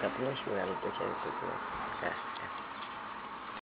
God bless you, Elder Joseph.